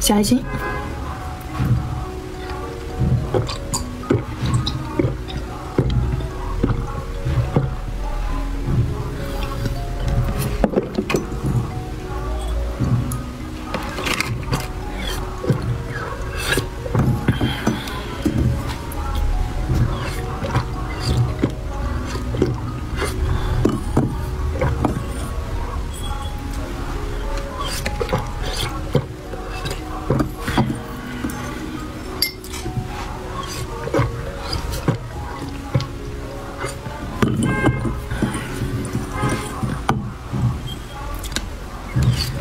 下一期。Thank you.